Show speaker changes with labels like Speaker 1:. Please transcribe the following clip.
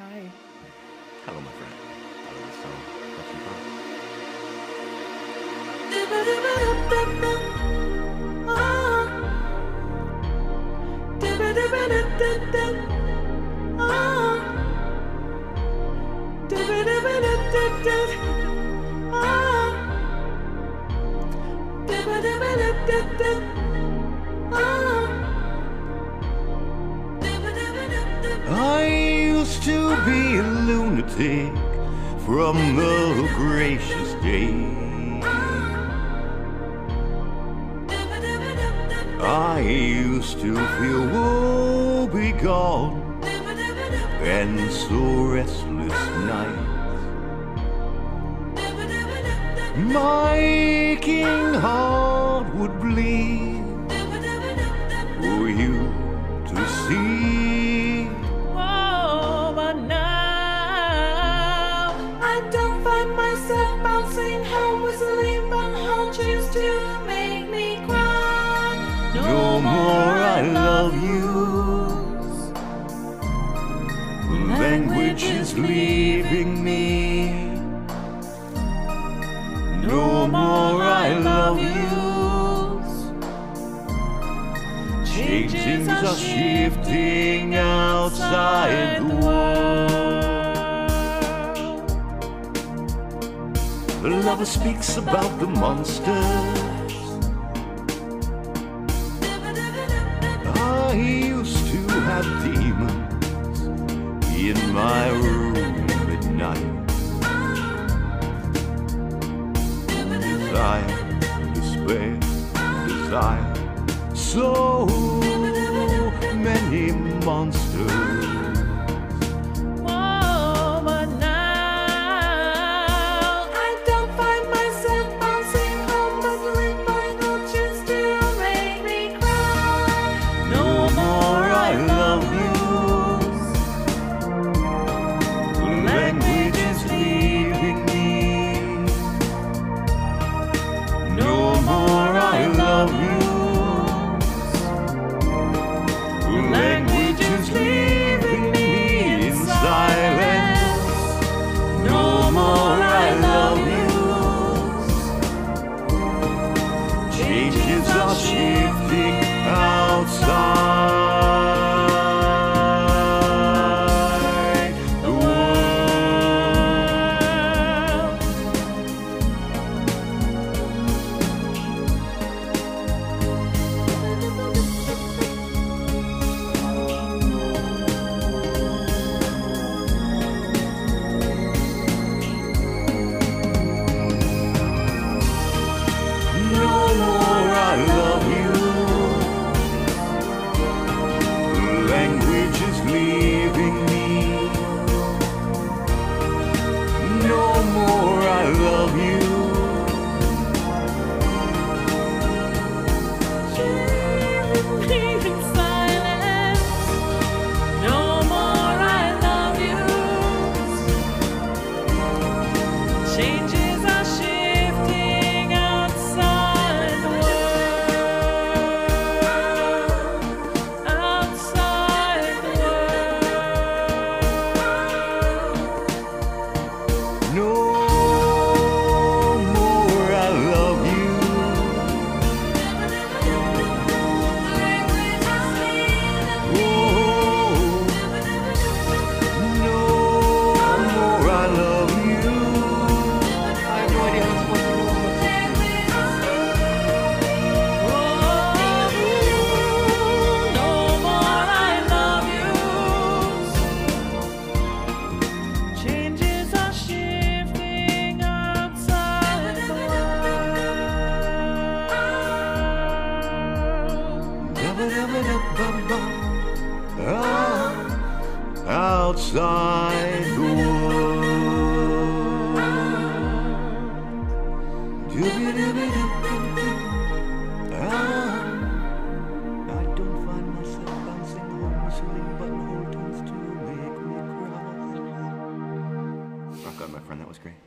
Speaker 1: Hi. Hello, my friend. Love this song. Have some fun. To be a lunatic from the gracious day. I used to feel woe begone and so restless nights. My aching heart would bleed You. Changes are shifting outside the world. The lover speaks about the monsters. Ah, I used to have demons in my room So many monsters. Ah, outside the world. Ah, ah, I don't find myself bouncing home, buttonhole tunes to
Speaker 2: make me.
Speaker 1: Rock on, my friend. That was great.